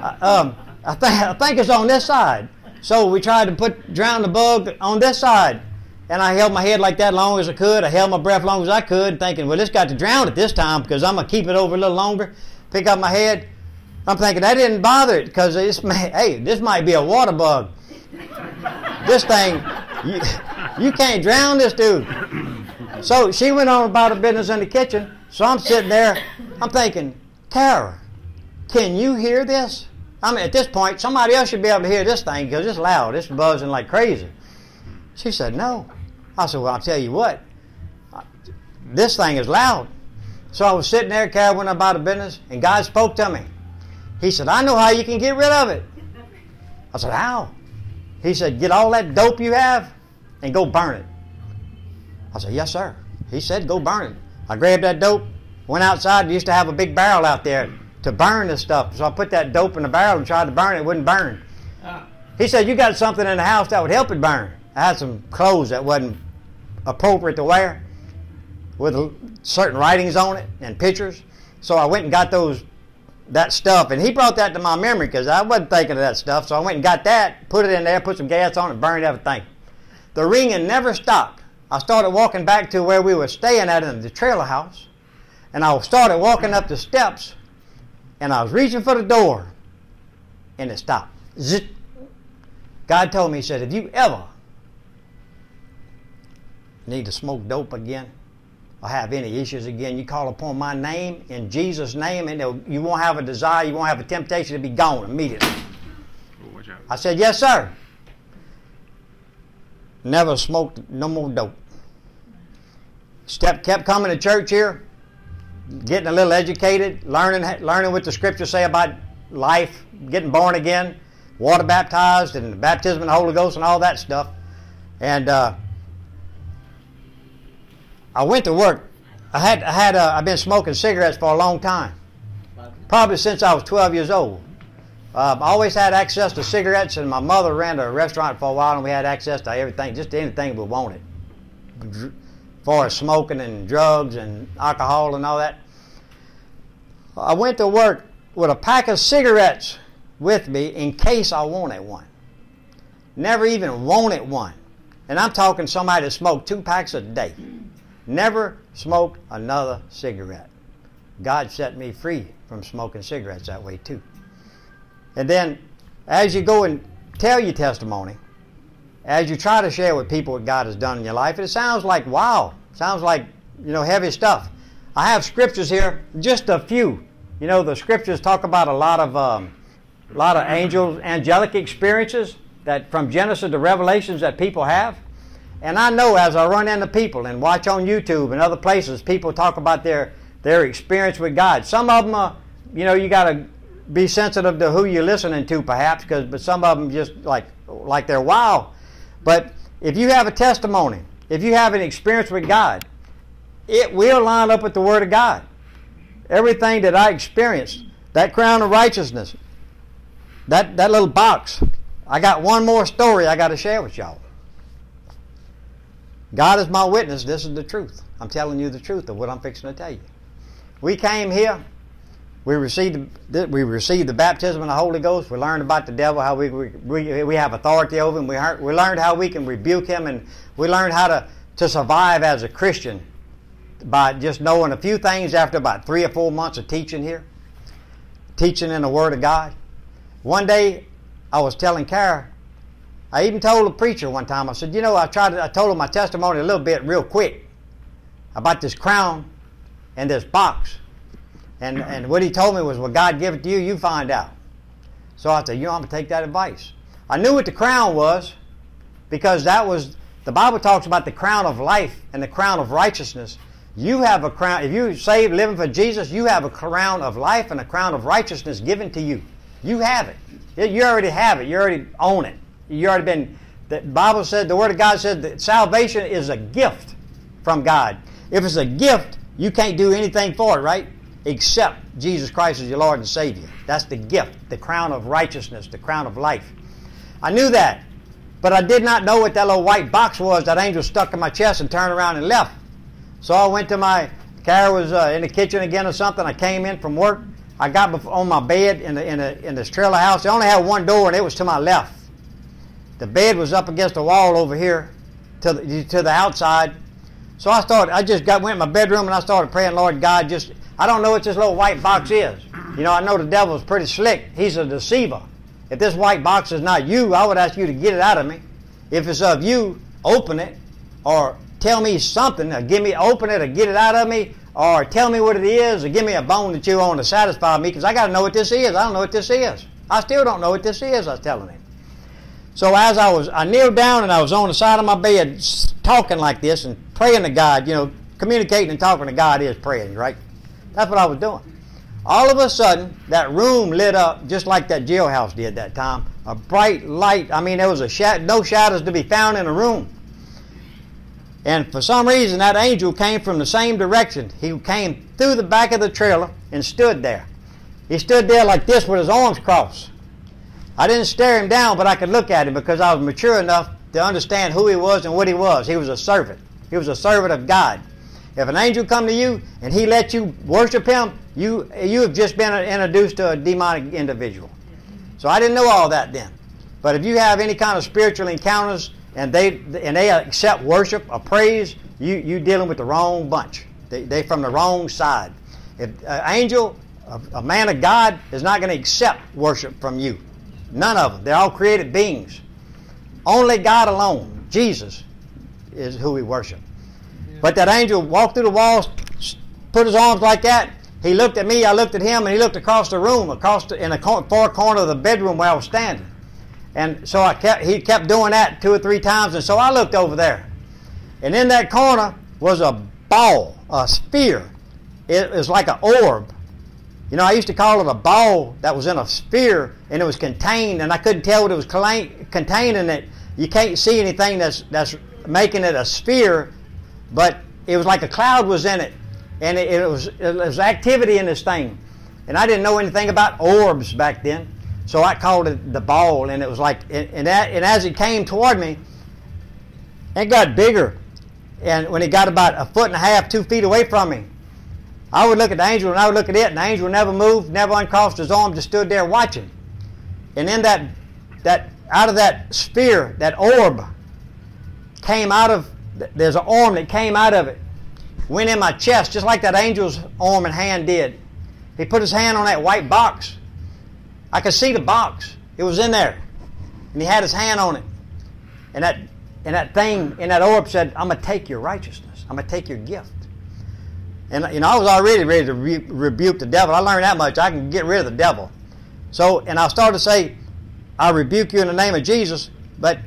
uh, um, I think I think it's on this side." So we tried to put drown the bug on this side. And I held my head like that long as I could. I held my breath long as I could, thinking, well, this got to drown it this time because I'm going to keep it over a little longer. Pick up my head. I'm thinking that didn't bother it because hey, this might be a water bug. this thing, you, you can't drown this dude. So she went on about her business in the kitchen. So I'm sitting there, I'm thinking, Kara, can you hear this? I mean, at this point, somebody else should be able to hear this thing because it's loud. It's buzzing like crazy. She said, no. I said, well, I'll tell you what. This thing is loud. So I was sitting there, went about her business, and God spoke to me. He said, I know how you can get rid of it. I said, How? He said, Get all that dope you have and go burn it. I said, Yes, sir. He said, Go burn it. I grabbed that dope, went outside, and used to have a big barrel out there to burn this stuff. So I put that dope in the barrel and tried to burn it. It wouldn't burn. Ah. He said, You got something in the house that would help it burn. I had some clothes that wasn't appropriate to wear with certain writings on it and pictures. So I went and got those that stuff, and he brought that to my memory because I wasn't thinking of that stuff. So I went and got that, put it in there, put some gas on it, burned everything. The ringing never stopped. I started walking back to where we were staying at in the trailer house, and I started walking up the steps, and I was reaching for the door, and it stopped. Zit. God told me, He said, if you ever need to smoke dope again, or have any issues again, you call upon my name in Jesus' name, and you won't have a desire, you won't have a temptation to be gone immediately. I said, Yes, sir. Never smoked no more dope. Step kept coming to church here, getting a little educated, learning learning what the scriptures say about life, getting born again, water baptized, and the baptism in the Holy Ghost, and all that stuff. And uh, I went to work. I had I had uh, I've been smoking cigarettes for a long time, probably since I was 12 years old. Uh, I always had access to cigarettes, and my mother ran a restaurant for a while, and we had access to everything, just anything we wanted, as far as smoking and drugs and alcohol and all that. I went to work with a pack of cigarettes with me in case I wanted one. Never even wanted one. And I'm talking somebody that smoked two packs a day. Never smoked another cigarette. God set me free from smoking cigarettes that way too. And then as you go and tell your testimony, as you try to share with people what God has done in your life, it sounds like wow, sounds like you know heavy stuff. I have scriptures here, just a few. You know, the scriptures talk about a lot of um, a lot of angels, angelic experiences that from Genesis to Revelations that people have. And I know as I run into people and watch on YouTube and other places, people talk about their their experience with God. Some of them are, uh, you know, you got to be sensitive to who you're listening to, perhaps, because but some of them just like like they're wow. But if you have a testimony, if you have an experience with God, it will line up with the Word of God. Everything that I experienced, that crown of righteousness, that that little box. I got one more story I got to share with y'all. God is my witness. This is the truth. I'm telling you the truth of what I'm fixing to tell you. We came here. We received we received the baptism of the Holy Ghost. We learned about the devil, how we we, we have authority over him. We, heard, we learned how we can rebuke him, and we learned how to, to survive as a Christian by just knowing a few things after about three or four months of teaching here, teaching in the Word of God. One day, I was telling Kara, I even told a preacher one time, I said, you know, I tried to, I told him my testimony a little bit real quick about this crown and this box. And, and what he told me was, well, God give it to you, you find out. So I said, you know, I'm going to take that advice. I knew what the crown was because that was, the Bible talks about the crown of life and the crown of righteousness. You have a crown, if you're saved, living for Jesus, you have a crown of life and a crown of righteousness given to you. You have it. You already have it. You already own it. You already been, the Bible said, the Word of God said that salvation is a gift from God. If it's a gift, you can't do anything for it, right? Except Jesus Christ as your Lord and Savior. That's the gift, the crown of righteousness, the crown of life. I knew that, but I did not know what that little white box was that angel stuck in my chest and turned around and left. So I went to my, Kara was uh, in the kitchen again or something. I came in from work. I got on my bed in the, in, the, in this trailer house. They only had one door and it was to my left. The bed was up against the wall over here to the, to the outside. So I started, I just got went in my bedroom and I started praying, Lord God, just, I don't know what this little white box is. You know, I know the devil's pretty slick. He's a deceiver. If this white box is not you, I would ask you to get it out of me. If it's of you, open it or tell me something, or give me, open it or get it out of me or tell me what it is or give me a bone to chew on to satisfy me because I got to know what this is. I don't know what this is. I still don't know what this is, I was telling him. So as I was, I kneeled down and I was on the side of my bed talking like this and praying to God. You know, communicating and talking to God is praying, right? That's what I was doing. All of a sudden, that room lit up just like that jailhouse did that time. A bright light. I mean, there was a sh- no shadows to be found in the room. And for some reason, that angel came from the same direction. He came through the back of the trailer and stood there. He stood there like this with his arms crossed. I didn't stare him down, but I could look at him because I was mature enough to understand who he was and what he was. He was a servant. He was a servant of God. If an angel come to you and he let you worship him, You you have just been introduced to a demonic individual. So I didn't know all that then. But if you have any kind of spiritual encounters and they and they accept worship or praise, you you dealing with the wrong bunch. They they from the wrong side. If an angel, a, a man of God, is not going to accept worship from you. None of them. They're all created beings. Only God alone, Jesus, is who we worship. But that angel walked through the walls, put his arms like that. He looked at me, I looked at him, and he looked across the room, across the, in the far corner of the bedroom where I was standing. And so I kept, he kept doing that two or three times, and so I looked over there. And in that corner was a ball, a sphere. It was like an orb. You know, I used to call it a ball that was in a sphere, and it was contained, and I couldn't tell what it was contained in it. You can't see anything that's, that's making it a sphere, but it was like a cloud was in it, and it, it, was, it was activity in this thing. And I didn't know anything about orbs back then. So I called it the ball, and it was like, and, that, and as it came toward me, it got bigger. And when it got about a foot and a half, two feet away from me, I would look at the angel and I would look at it, and the angel never moved, never uncrossed his arm, just stood there watching. And in that, that out of that sphere, that orb came out of, there's an arm that came out of it, went in my chest, just like that angel's arm and hand did. He put his hand on that white box I could see the box. It was in there. And he had his hand on it. And that, and that thing in that orb said, I'm going to take your righteousness. I'm going to take your gift. And you know, I was already ready to re- rebuke the devil. I learned that much. I can get rid of the devil. So, and I started to say, I rebuke you in the name of Jesus. But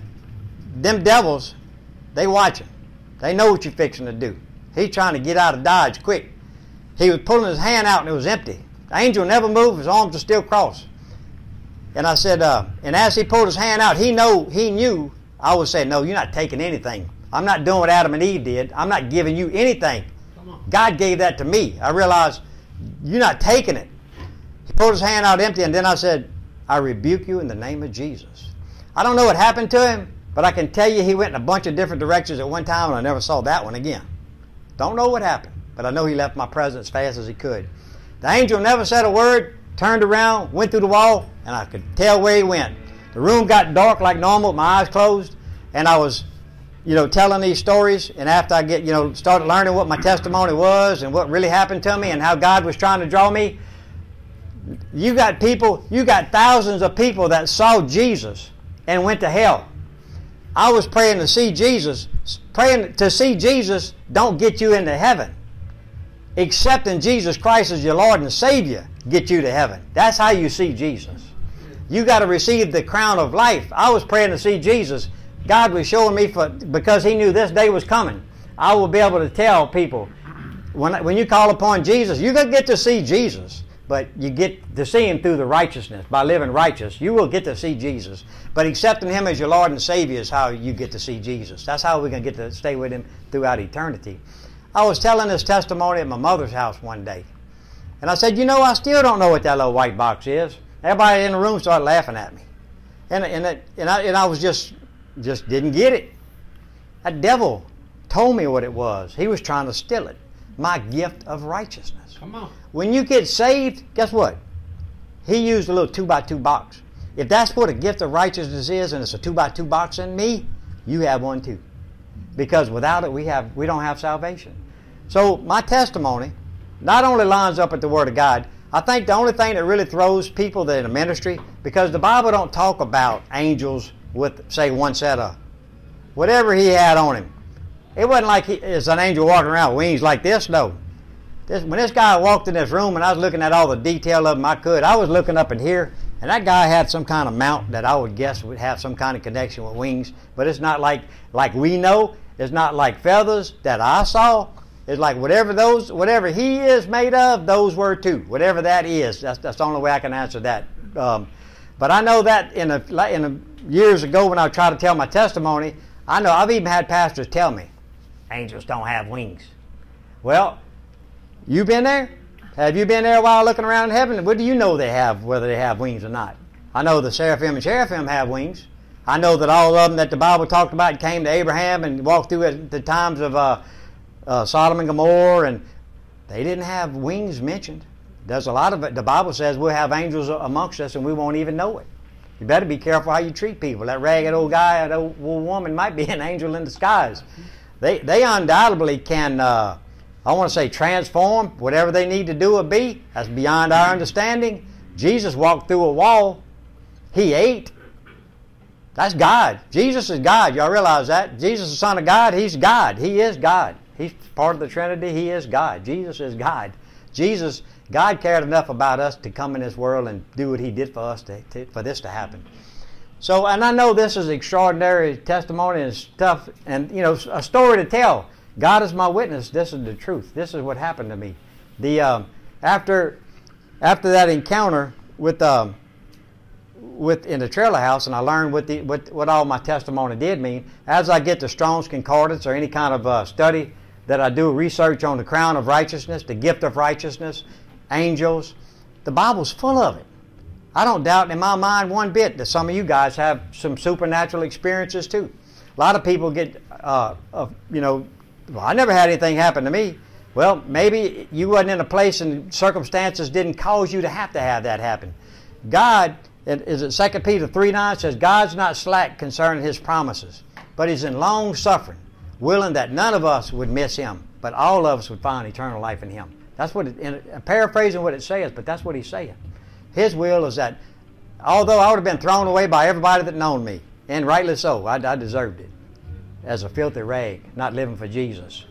them devils, they watching. They know what you're fixing to do. He's trying to get out of Dodge quick. He was pulling his hand out and it was empty. The angel never moved. His arms were still crossed. And I said, uh, and as he pulled his hand out, he know he knew I was saying, no, you're not taking anything. I'm not doing what Adam and Eve did. I'm not giving you anything. God gave that to me. I realized you're not taking it. He pulled his hand out empty, and then I said, I rebuke you in the name of Jesus. I don't know what happened to him, but I can tell you he went in a bunch of different directions at one time, and I never saw that one again. Don't know what happened, but I know he left my presence as fast as he could. The angel never said a word turned around, went through the wall, and I could tell where he went. The room got dark like normal, my eyes closed, and I was, you know, telling these stories. And after I get, you know, started learning what my testimony was and what really happened to me and how God was trying to draw me, you got people, you got thousands of people that saw Jesus and went to hell. I was praying to see Jesus. Praying to see Jesus don't get you into heaven. Accepting Jesus Christ as your Lord and Savior get you to heaven. That's how you see Jesus. You got to receive the crown of life. I was praying to see Jesus. God was showing me for because He knew this day was coming. I will be able to tell people when when you call upon Jesus, you're gonna get to see Jesus, but you get to see Him through the righteousness by living righteous. You will get to see Jesus, but accepting Him as your Lord and Savior is how you get to see Jesus. That's how we're gonna get to stay with Him throughout eternity. I was telling this testimony at my mother's house one day. And I said, you know, I still don't know what that little white box is. Everybody in the room started laughing at me. And, and, it, and, I, and I was just, just didn't get it. A devil told me what it was. He was trying to steal it. My gift of righteousness. Come on. When you get saved, guess what? He used a little two by two box. If that's what a gift of righteousness is, and it's a two by two box in me, you have one too. Because without it, we have we don't have salvation. So my testimony not only lines up with the Word of God, I think the only thing that really throws people that in the ministry, because the Bible don't talk about angels with, say, one set of whatever he had on him. It wasn't like he, it's an angel walking around with wings like this, no. This, when this guy walked in this room and I was looking at all the detail of him I could, I was looking up in here, and that guy had some kind of mount that I would guess would have some kind of connection with wings, but it's not like like we know. It's not like feathers that I saw. It's like whatever those, whatever he is made of, those were too. Whatever that is, that's, that's the only way I can answer that. Um, but I know that in a, in a, years ago when I tried to tell my testimony, I know I've even had pastors tell me, angels don't have wings. Well, you been there? Have you been there a while looking around in heaven? What do you know they have, whether they have wings or not? I know the seraphim and cherubim have wings. I know that all of them that the Bible talked about came to Abraham and walked through at the times of uh, uh, Sodom and Gomorrah, and they didn't have wings mentioned. There's a lot of it. The Bible says we'll have angels amongst us and we won't even know it. You better be careful how you treat people. That ragged old guy, that old, old woman might be an angel in disguise. They, they undoubtedly can, uh, I want to say, transform whatever they need to do or be. That's beyond our understanding. Jesus walked through a wall. He ate. That's God. Jesus is God. Y'all realize that? Jesus is the Son of God. He's God. He is God. He's part of the Trinity. He is God. Jesus is God. Jesus, God cared enough about us to come in this world and do what He did for us to, to, for this to happen. So, and I know this is extraordinary testimony and stuff, and you know, a story to tell. God is my witness. This is the truth. This is what happened to me. The um, after after that encounter with um, with in the trailer house, and I learned what the what, what all my testimony did mean. As I get the Strong's Concordance or any kind of uh, study that I do research on the crown of righteousness, the gift of righteousness, angels, the Bible's full of it. I don't doubt in my mind one bit that some of you guys have some supernatural experiences too. A lot of people get, uh, uh, you know, well, I never had anything happen to me. Well, maybe you wasn't in a place and circumstances didn't cause you to have to have that happen. God is it 2 Peter 3 9 says, God's not slack concerning his promises, but he's in long suffering, willing that none of us would miss him, but all of us would find eternal life in him. That's what, it, in, paraphrasing what it says, but that's what he's saying. His will is that, although I would have been thrown away by everybody that known me, and rightly so, I, I deserved it, as a filthy rag, not living for Jesus.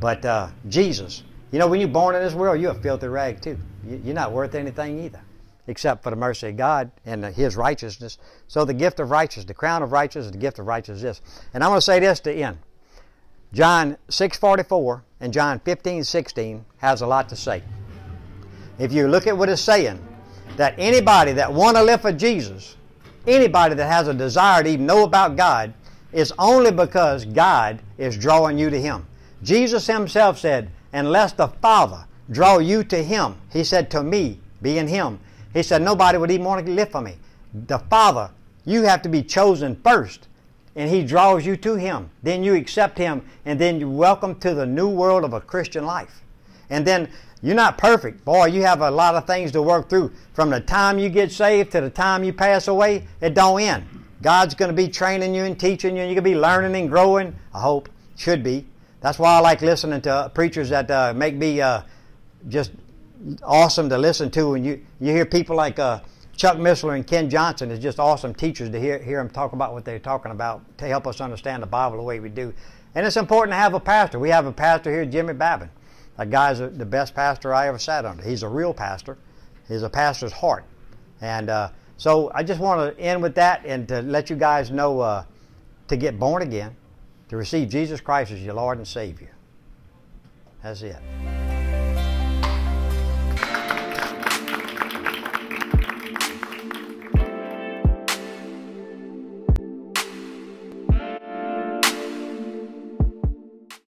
But uh, Jesus, you know, when you're born in this world, you're a filthy rag too. You're not worth anything either except for the mercy of God and His righteousness. So the gift of righteousness, the crown of righteousness, the gift of righteousness. Is this. And I'm going to say this to end. John 6:44 and John 15:16 has a lot to say. If you look at what it's saying, that anybody that want to live for Jesus, anybody that has a desire to even know about God, is only because God is drawing you to Him. Jesus Himself said, "Unless the Father draw you to Him," He said to me, being Him, he said, Nobody would even want to live for me. The Father, you have to be chosen first. And He draws you to Him. Then you accept Him, and then you welcome to the new world of a Christian life. And then you're not perfect. Boy, you have a lot of things to work through. From the time you get saved to the time you pass away, it don't end. God's going to be training you and teaching you, and you're going to be learning and growing. I hope. Should be. That's why I like listening to preachers that uh, make me uh, just awesome to listen to. And you, you hear people like uh, Chuck Missler and Ken Johnson is just awesome teachers to hear, hear them talk about what they're talking about to help us understand the Bible the way we do. And it's important to have a pastor. We have a pastor here, Jimmy Babin. That guy's the best pastor I ever sat under. He's a real pastor. He's a pastor's heart. And uh, so I just want to end with that and to let you guys know uh, to get born again, to receive Jesus Christ as your Lord and Savior. That's it.